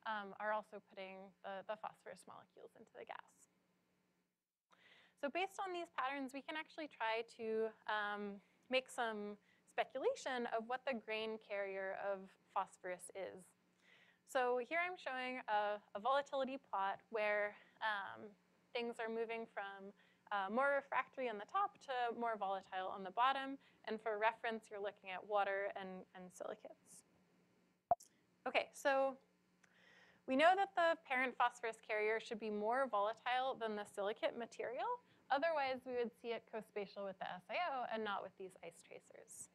[SPEAKER 3] um, are also putting the, the phosphorus molecules into the gas. So based on these patterns, we can actually try to um, make some speculation of what the grain carrier of phosphorus is. So here I'm showing a, a volatility plot where um, things are moving from uh, more refractory on the top to more volatile on the bottom. And for reference, you're looking at water and, and silicates. Okay, so we know that the parent phosphorus carrier should be more volatile than the silicate material. Otherwise, we would see it co-spatial with the SiO and not with these ice tracers.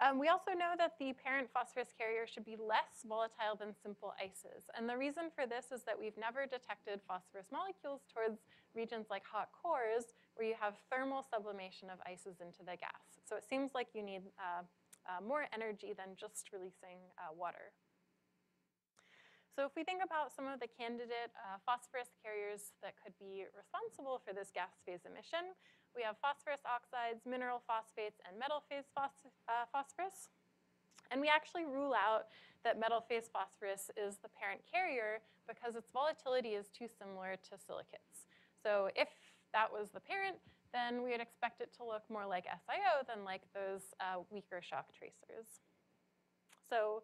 [SPEAKER 3] Um, we also know that the parent phosphorus carrier should be less volatile than simple ices. And the reason for this is that we've never detected phosphorus molecules towards regions like hot cores where you have thermal sublimation of ices into the gas. So it seems like you need uh, uh, more energy than just releasing uh, water. So if we think about some of the candidate uh, phosphorus carriers that could be responsible for this gas phase emission, we have phosphorus oxides, mineral phosphates, and metal phase uh, phosphorus. And we actually rule out that metal phase phosphorus is the parent carrier because its volatility is too similar to silicates. So if that was the parent, then we would expect it to look more like SiO than like those uh, weaker shock tracers. So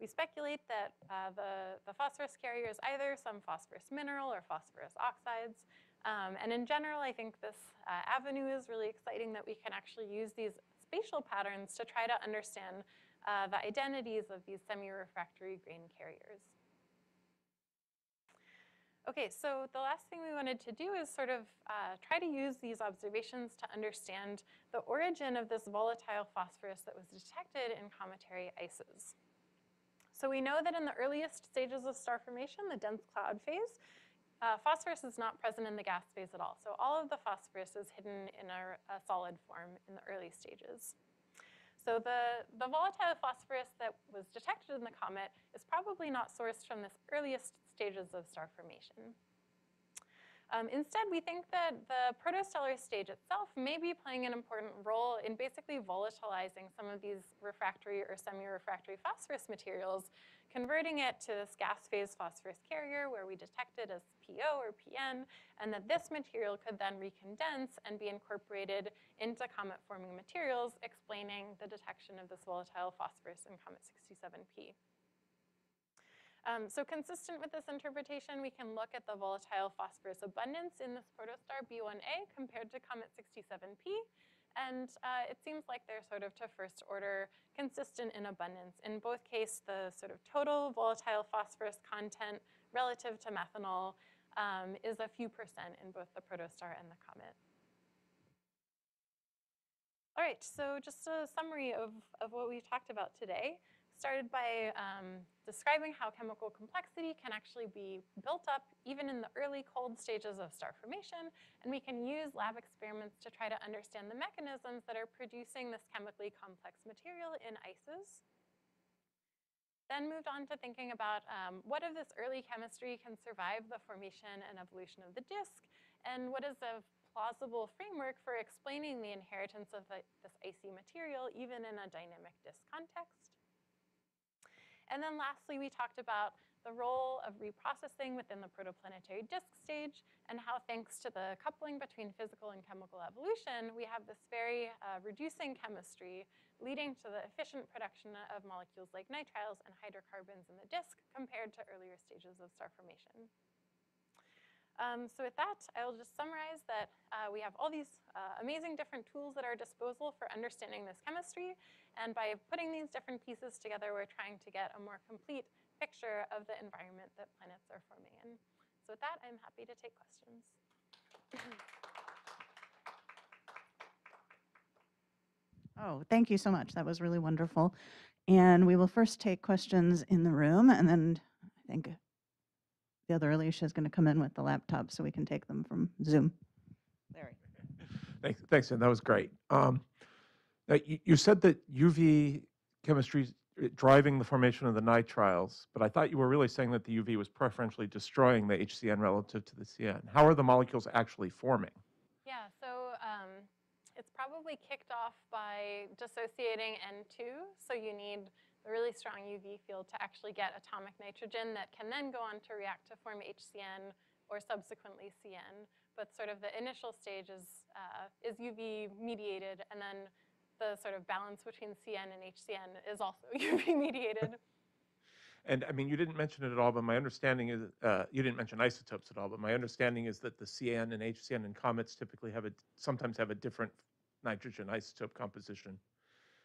[SPEAKER 3] we speculate that uh, the, the phosphorus carrier is either some phosphorus mineral or phosphorus oxides. Um, and in general, I think this uh, avenue is really exciting that we can actually use these spatial patterns to try to understand uh, the identities of these semi-refractory grain carriers. Okay, so the last thing we wanted to do is sort of uh, try to use these observations to understand the origin of this volatile phosphorus that was detected in cometary ices. So we know that in the earliest stages of star formation, the dense cloud phase, uh, phosphorus is not present in the gas phase at all. So all of the phosphorus is hidden in a, a solid form in the early stages. So the, the volatile phosphorus that was detected in the comet is probably not sourced from this earliest stages of star formation. Um, instead, we think that the protostellar stage itself may be playing an important role in basically volatilizing some of these refractory or semi-refractory phosphorus materials, converting it to this gas phase phosphorus carrier where we detect it as PO or PN, and that this material could then recondense and be incorporated into comet-forming materials, explaining the detection of this volatile phosphorus in Comet 67P. Um, so consistent with this interpretation, we can look at the volatile phosphorus abundance in this protostar B1A compared to Comet 67P. And uh, it seems like they're sort of to first order consistent in abundance. In both cases, the sort of total volatile phosphorus content relative to methanol um, is a few percent in both the protostar and the comet. All right, so just a summary of, of what we've talked about today. Started by um, describing how chemical complexity can actually be built up even in the early cold stages of star formation, and we can use lab experiments to try to understand the mechanisms that are producing this chemically complex material in ices. Then moved on to thinking about um, what of this early chemistry can survive the formation and evolution of the disk, and what is a plausible framework for explaining the inheritance of the, this icy material even in a dynamic disk context. And then lastly, we talked about the role of reprocessing within the protoplanetary disk stage and how thanks to the coupling between physical and chemical evolution, we have this very uh, reducing chemistry leading to the efficient production of molecules like nitriles and hydrocarbons in the disk compared to earlier stages of star formation. Um, so with that, I will just summarize that uh, we have all these uh, amazing different tools at our disposal for understanding this chemistry. And by putting these different pieces together, we're trying to get a more complete picture of the environment that planets are forming in. So with that, I'm happy to take questions.
[SPEAKER 1] Oh, thank you so much. That was really wonderful. And we will first take questions in the room, and then I think the other Alicia is going to come in with the laptop so we can take them from Zoom. Larry.
[SPEAKER 2] Thanks, thanks, and that was great. Um, now, you, you said that UV chemistry is driving the formation of the nitriles, but I thought you were really saying that the UV was preferentially destroying the HCN relative to the CN. How are the molecules actually forming?
[SPEAKER 3] Yeah, so um, it's probably kicked off by dissociating N2. So you need a really strong UV field to actually get atomic nitrogen that can then go on to react to form HCN or subsequently CN. But sort of the initial stage is, uh, is UV mediated, and then the sort of balance between CN and HCN is also UV mediated.
[SPEAKER 2] And I mean, you didn't mention it at all, but my understanding is, uh, you didn't mention isotopes at all, but my understanding is that the CN and HCN and comets typically have a, sometimes have a different nitrogen isotope composition,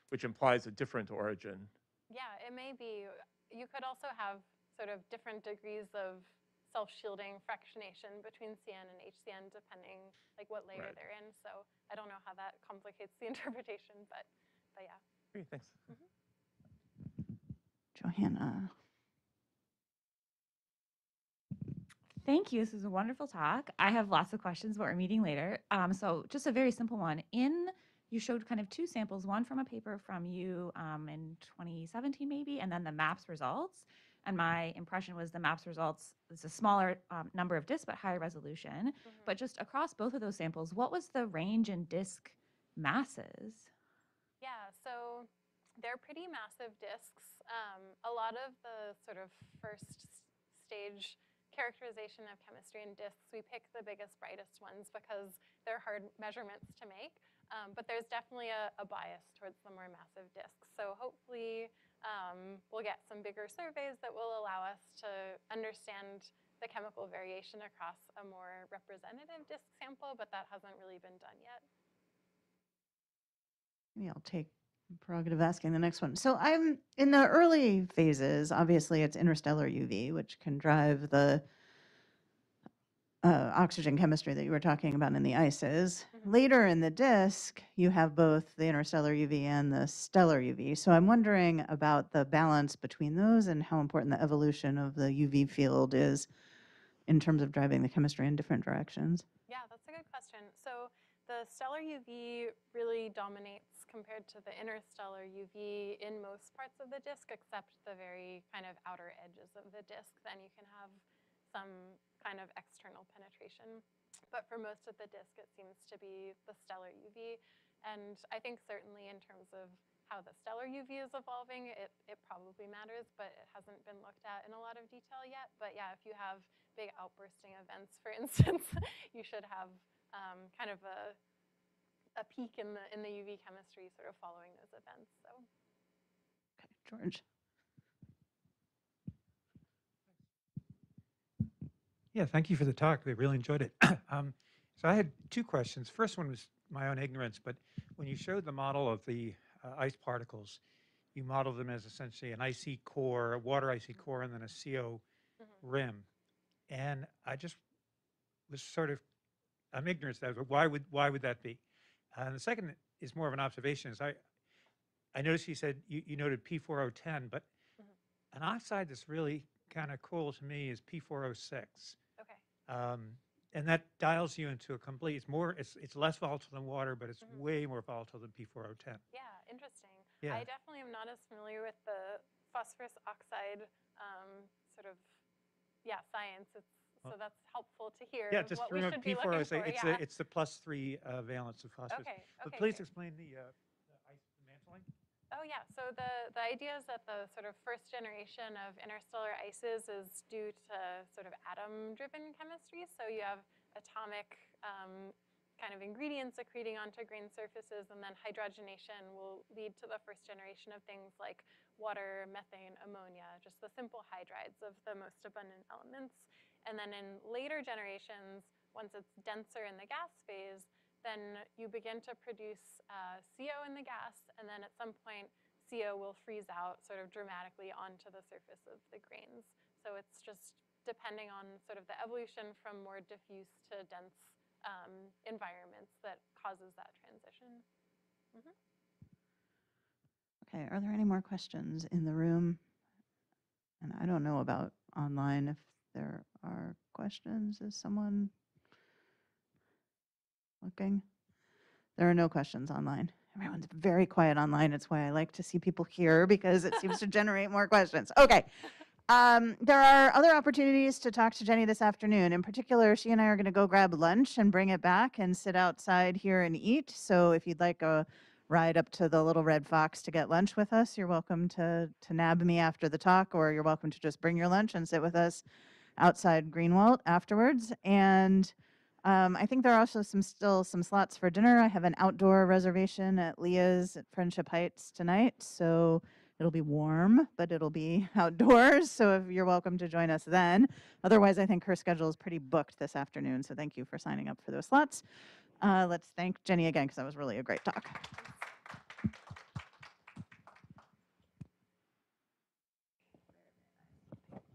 [SPEAKER 2] which implies a different origin.
[SPEAKER 3] Yeah, it may be. You could also have sort of different degrees of self-shielding fractionation between CN and HCN depending like what layer
[SPEAKER 2] Right.
[SPEAKER 3] they're in. So I don't know how that complicates the interpretation, but, but yeah.
[SPEAKER 2] Great, thanks.
[SPEAKER 1] Johanna.
[SPEAKER 4] Thank you. This is a wonderful talk. I have lots of questions, but we're meeting later. Um, so just a very simple one. In you showed kind of two samples, one from a paper from you um, in 2017 maybe, and then the MAPS results. And my impression was the MAPS results, it's a smaller um, number of discs, but higher resolution.
[SPEAKER 3] Mhm.
[SPEAKER 4] But just across both of those samples, what was the range in disc masses?
[SPEAKER 3] Yeah, so they're pretty massive discs. Um, a lot of the sort of first stage characterization of chemistry in discs, we pick the biggest, brightest ones because they're hard measurements to make. Um, but there's definitely a, a bias towards the more massive discs. So hopefully um, we'll get some bigger surveys that will allow us to understand the chemical variation across a more representative disc sample, but that hasn't really been done yet.
[SPEAKER 1] Maybe I'll take prerogative asking the next one. So I'm in the early phases, obviously it's interstellar UV, which can drive the uh, oxygen chemistry that you were talking about in the ices.
[SPEAKER 3] Mhm.
[SPEAKER 1] Later in the disk, you have both the interstellar UV and the stellar UV. So I'm wondering about the balance between those and how important the evolution of the UV field is in terms of driving the chemistry in different directions.
[SPEAKER 3] Yeah, that's a good question. So the stellar UV really dominates compared to the interstellar UV in most parts of the disk, except the very kind of outer edges of the disk. Then you can have some kind of external penetration. But for most of the disk, it seems to be the stellar UV. And I think certainly in terms of how the stellar UV is evolving, it, it probably matters, but it hasn't been looked at in a lot of detail yet. But yeah, if you have big outbursting events, for instance, you should have um, kind of a, a peak in the, in the UV chemistry sort of following those events. So
[SPEAKER 1] Okay, George.
[SPEAKER 5] Yeah, thank you for the talk. We really enjoyed it. um, so I had two questions. First one was my own ignorance, but when you showed the model of the uh, ice particles, you modeled them as essentially an icy core, a water icy core, and then a CO
[SPEAKER 3] Mhm.
[SPEAKER 5] rim. And I just was sort of, I'm ignorant to that, but why would why would that be? Uh, and the second is more of an observation. Is I I noticed you said you, you noted P4O10, but
[SPEAKER 3] Mhm.
[SPEAKER 5] an oxide that's really kind of cool to me is P4O6
[SPEAKER 3] okay,
[SPEAKER 5] um, and that dials you into a complete. It's more. It's it's less volatile than water, but it's
[SPEAKER 3] Mhm.
[SPEAKER 5] way more volatile than P4O10.
[SPEAKER 3] yeah, interesting.
[SPEAKER 5] Yeah.
[SPEAKER 3] I definitely am not as familiar with the phosphorus oxide um, sort of yeah science. It's
[SPEAKER 5] Well-
[SPEAKER 3] so that's helpful to hear.
[SPEAKER 5] yeah, just
[SPEAKER 3] what
[SPEAKER 5] remember
[SPEAKER 3] should be looking
[SPEAKER 5] P4O6.
[SPEAKER 3] for.
[SPEAKER 5] It's
[SPEAKER 3] yeah.
[SPEAKER 5] a, it's the plus three uh, valence of phosphorus.
[SPEAKER 3] okay.
[SPEAKER 5] But
[SPEAKER 3] okay,
[SPEAKER 5] please explain the, uh, the ice mantling.
[SPEAKER 3] Oh yeah, so the, the idea is that the sort of first generation of interstellar ices is due to sort of atom-driven chemistry. So you have atomic um, kind of ingredients accreting onto grain surfaces, and then hydrogenation will lead to the first generation of things like water, methane, ammonia, just the simple hydrides of the most abundant elements. And then in later generations, once it's denser in the gas phase, then you begin to produce uh, CO in the gas, and then at some point, CO will freeze out sort of dramatically onto the surface of the grains. So it's just depending on sort of the evolution from more diffuse to dense um, environments that causes that transition.
[SPEAKER 1] Okay, are there any more questions in the room? And I don't know about online if there are questions. Is someone looking? There are no questions online. Everyone's very quiet online. It's why I like to see people here because it seems to generate more questions. Okay. Um, there are other opportunities to talk to Jenny this afternoon. In particular, she and I are going to go grab lunch and bring it back and sit outside here and eat. So if you'd like a ride up to the Little Red Fox to get lunch with us, you're welcome to to nab me after the talk, or you're welcome to just bring your lunch and sit with us outside Greenwald afterwards. And um, I think there are also some still some slots for dinner. I have an outdoor reservation at Leah's at Friendship Heights tonight, so it'll be warm, but it'll be outdoors. So if you're welcome to join us then. Otherwise, I think her schedule is pretty booked this afternoon. So thank you for signing up for those slots. Uh, let's thank Jenny again because that was really a great talk.